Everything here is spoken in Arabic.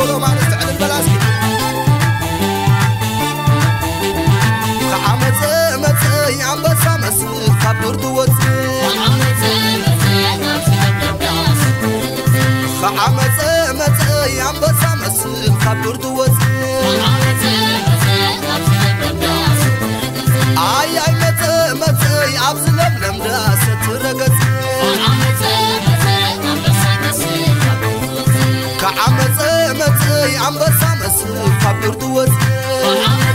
ولو ما نستعد الفلاسي كعمت مت يعم بسامس خبر دوت كعمت مت يعم بسامس خبر دوت آي آي مت مت عبز لبنم داست رقص ትረገፅ ከዓመፀ መፀ አንበሳ መስል ካብ ዱር ትወፅእ